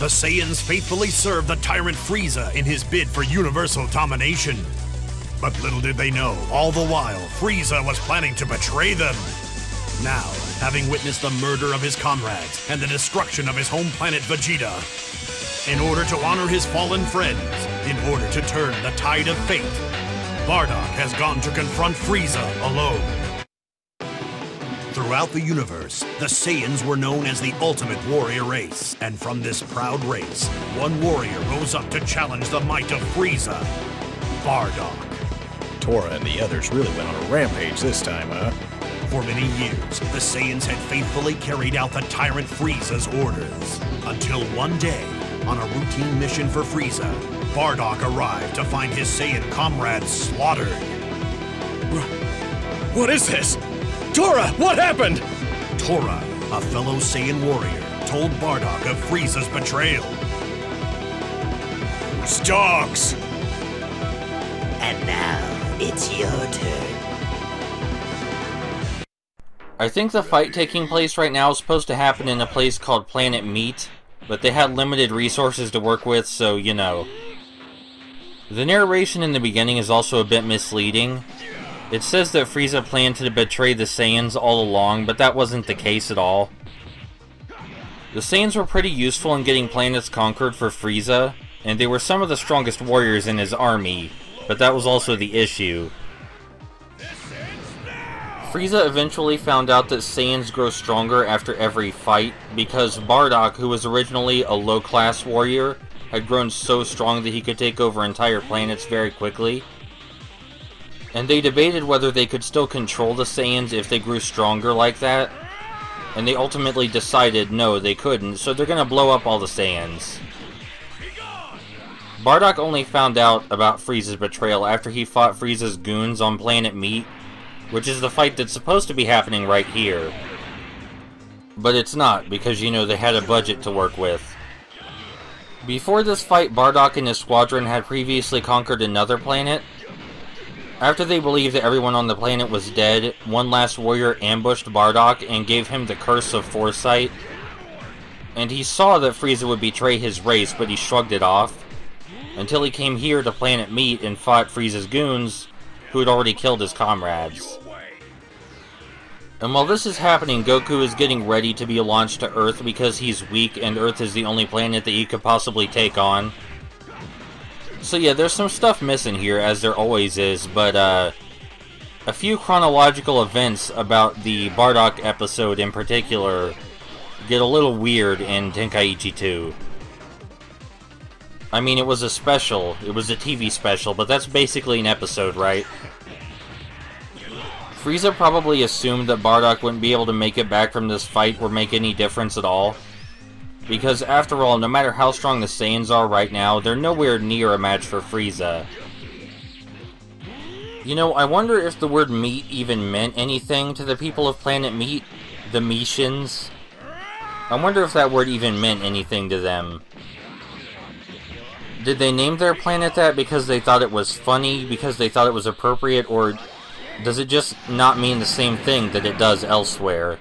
the Saiyans faithfully served the tyrant Frieza in his bid for universal domination. But little did they know, all the while, Frieza was planning to betray them. Now, having witnessed the murder of his comrades and the destruction of his home planet Vegeta, in order to honor his fallen friends, in order to turn the tide of fate, Bardock has gone to confront Frieza alone. Throughout the universe, the Saiyans were known as the ultimate warrior race, and from this proud race, one warrior rose up to challenge the might of Frieza, Bardock. Tora and the others really went on a rampage this time, huh? For many years, the Saiyans had faithfully carried out the tyrant Frieza's orders. Until one day, on a routine mission for Frieza, Bardock arrived to find his Saiyan comrades slaughtered. What is this? Tora, what happened? Tora, a fellow Saiyan warrior, told Bardock of Frieza's betrayal. Those dogs! And now, it's your turn. I think the fight taking place right now is supposed to happen in a place called Planet Meat, but they had limited resources to work with, so you know. The narration in the beginning is also a bit misleading. It says that Frieza planned to betray the Saiyans all along, but that wasn't the case at all. The Saiyans were pretty useful in getting planets conquered for Frieza, and they were some of the strongest warriors in his army, but that was also the issue. Frieza eventually found out that Saiyans grow stronger after every fight, because Bardock, who was originally a low-class warrior, had grown so strong that he could take over entire planets very quickly. And they debated whether they could still control the Saiyans if they grew stronger like that, and they ultimately decided no, they couldn't, so they're gonna blow up all the Saiyans. Bardock only found out about Frieza's betrayal after he fought Frieza's goons on Planet Meat, which is the fight that's supposed to be happening right here. But it's not, because, you know, they had a budget to work with. Before this fight, Bardock and his squadron had previously conquered another planet. After they believed that everyone on the planet was dead, one last warrior ambushed Bardock and gave him the Curse of Foresight. And he saw that Frieza would betray his race, but he shrugged it off. Until he came here to Planet Meat and fought Frieza's goons, who had already killed his comrades. And while this is happening, Goku is getting ready to be launched to Earth because he's weak and Earth is the only planet that he could possibly take on. So yeah, there's some stuff missing here, as there always is, but uh, a few chronological events about the Bardock episode in particular get a little weird in Tenkaichi 2. I mean, it was a special, it was a TV special, but that's basically an episode, right? Frieza probably assumed that Bardock wouldn't be able to make it back from this fight or make any difference at all. Because after all, no matter how strong the Saiyans are right now, they're nowhere near a match for Frieza. You know, I wonder if the word meat even meant anything to the people of Planet Meat, the Meetians. I wonder if that word even meant anything to them. Did they name their planet that because they thought it was funny, because they thought it was appropriate, or does it just not mean the same thing that it does elsewhere?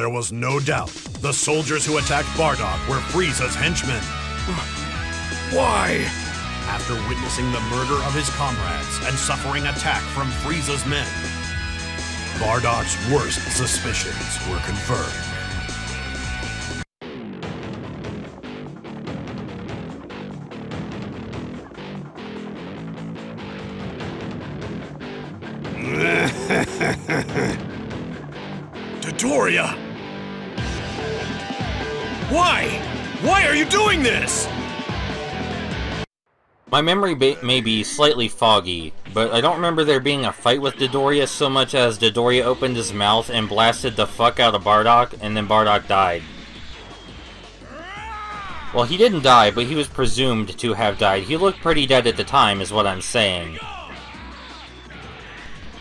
There was no doubt the soldiers who attacked Bardock were Frieza's henchmen. Why? After witnessing the murder of his comrades and suffering attack from Frieza's men, Bardock's worst suspicions were confirmed. My memory may be slightly foggy, but I don't remember there being a fight with Dodoria so much as Dodoria opened his mouth and blasted the fuck out of Bardock, and then Bardock died. Well, he didn't die, but he was presumed to have died. He looked pretty dead at the time, is what I'm saying.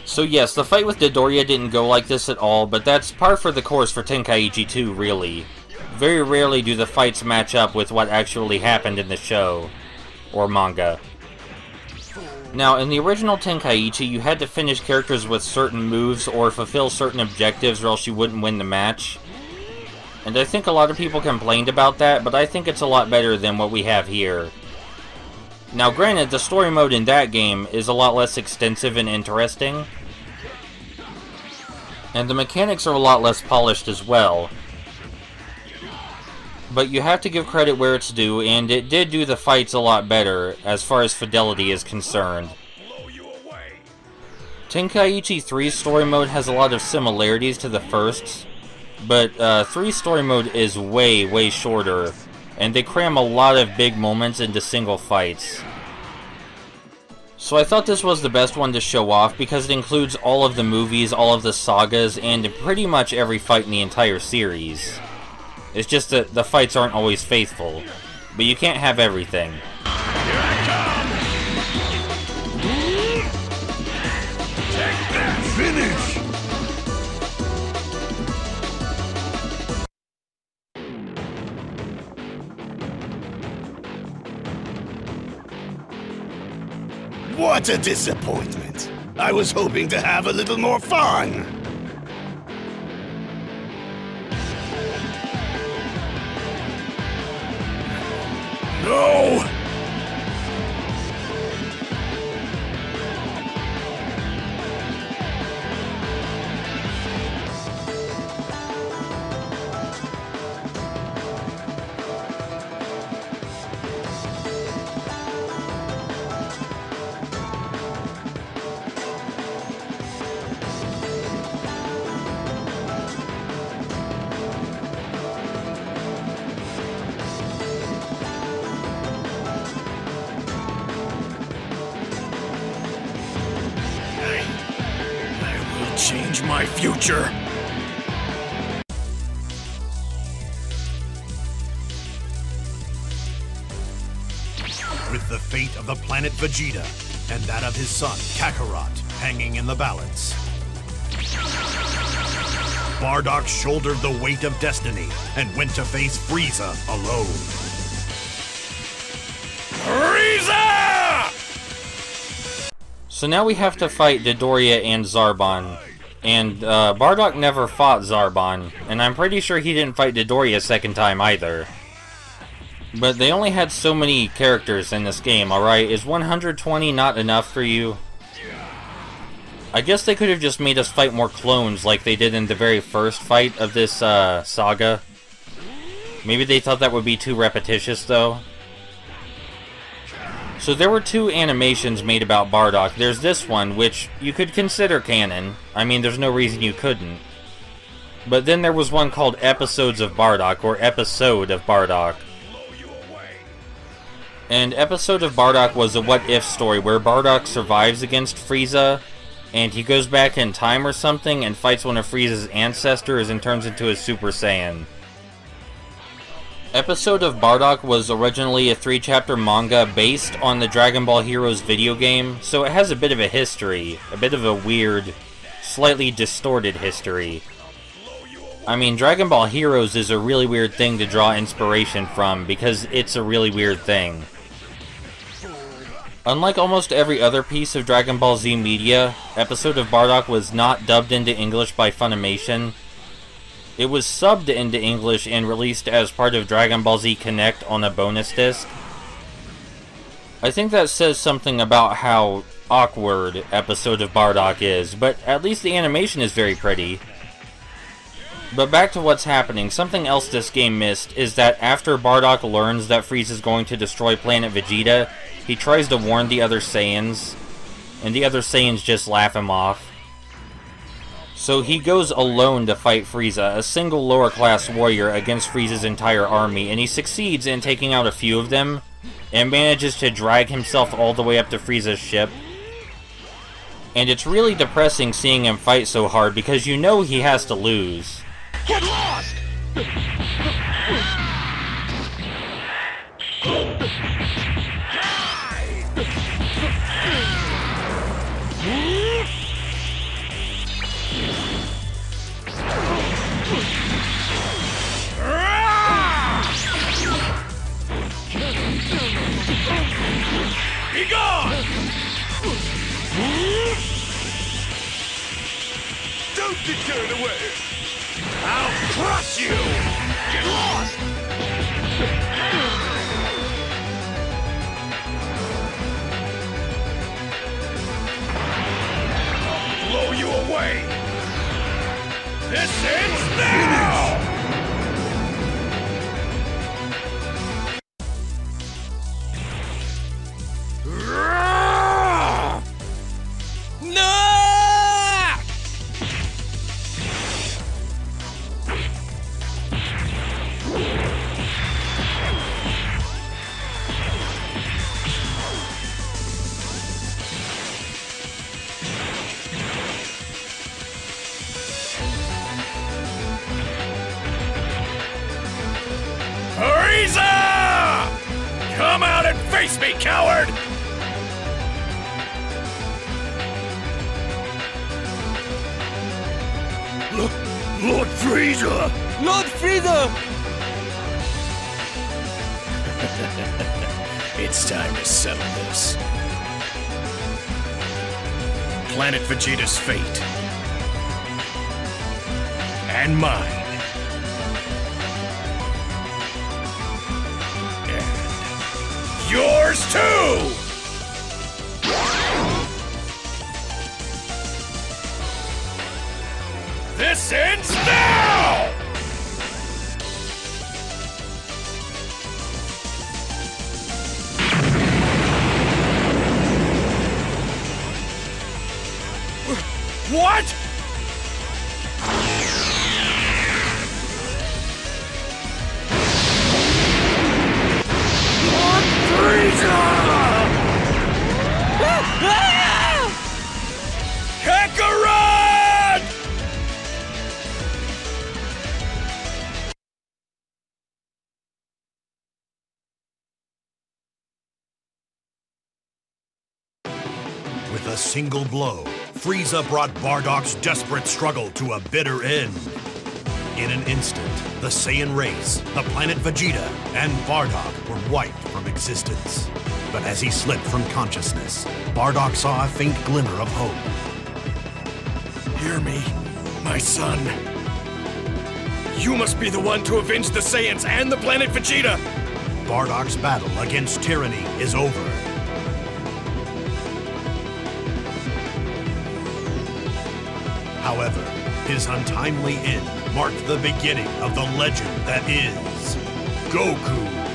So yes, the fight with Dodoria didn't go like this at all, but that's par for the course for Tenkaichi 2, really. Very rarely do the fights match up with what actually happened in the show or manga. Now, in the original Tenkaichi, you had to finish characters with certain moves or fulfill certain objectives or else you wouldn't win the match. And I think a lot of people complained about that, but I think it's a lot better than what we have here. Now granted, the story mode in that game is a lot less extensive and interesting. And the mechanics are a lot less polished as well but you have to give credit where it's due, and it did do the fights a lot better, as far as fidelity is concerned. Tenkaichi 3 story mode has a lot of similarities to the first, but uh, 3 story mode is way, way shorter, and they cram a lot of big moments into single fights. So I thought this was the best one to show off because it includes all of the movies, all of the sagas, and pretty much every fight in the entire series. It's just that the fights aren't always faithful. But you can't have everything. Finish! What a disappointment! I was hoping to have a little more fun! No! Change my future. With the fate of the planet Vegeta and that of his son, Kakarot, hanging in the balance. Bardock shouldered the weight of destiny and went to face Frieza alone. Frieza! So now we have to fight Dodoria and Zarbon. And uh, Bardock never fought Zarbon, and I'm pretty sure he didn't fight Dodoria a second time either. But they only had so many characters in this game, alright? Is 120 not enough for you? I guess they could have just made us fight more clones like they did in the very first fight of this uh, saga. Maybe they thought that would be too repetitious, though. So there were two animations made about Bardock. There's this one, which you could consider canon. I mean, there's no reason you couldn't. But then there was one called Episodes of Bardock, or Episode of Bardock. And Episode of Bardock was a what-if story where Bardock survives against Frieza, and he goes back in time or something and fights one of Frieza's ancestors and turns into a Super Saiyan. Episode of Bardock was originally a three-chapter manga based on the Dragon Ball Heroes video game, so it has a bit of a history, a bit of a weird, slightly distorted history. I mean, Dragon Ball Heroes is a really weird thing to draw inspiration from, because it's a really weird thing. Unlike almost every other piece of Dragon Ball Z media, Episode of Bardock was not dubbed into English by Funimation, it was subbed into English and released as part of Dragon Ball Z Connect on a bonus disc. I think that says something about how awkward episode of Bardock is, but at least the animation is very pretty. But back to what's happening, something else this game missed is that after Bardock learns that Frieza is going to destroy planet Vegeta, he tries to warn the other Saiyans, and the other Saiyans just laugh him off. So he goes alone to fight Frieza, a single lower class warrior against Frieza's entire army, and he succeeds in taking out a few of them, and manages to drag himself all the way up to Frieza's ship. And it's really depressing seeing him fight so hard because you know he has to lose. Get lost! Don't get carried away! I'll crush you! Get lost! I'll blow you away! This ends now! Face me, coward! Lord Frieza! Lord Frieza! It's time to settle this. Planet Vegeta's fate. And mine. Yours too! This ends now! What? A single blow, Frieza brought Bardock's desperate struggle to a bitter end. In an instant, the Saiyan race, the planet Vegeta, and Bardock were wiped from existence. But as he slipped from consciousness, Bardock saw a faint glimmer of hope. Hear me, my son. You must be the one to avenge the Saiyans and the planet Vegeta! Bardock's battle against tyranny is over. However, his untimely end marked the beginning of the legend that is Goku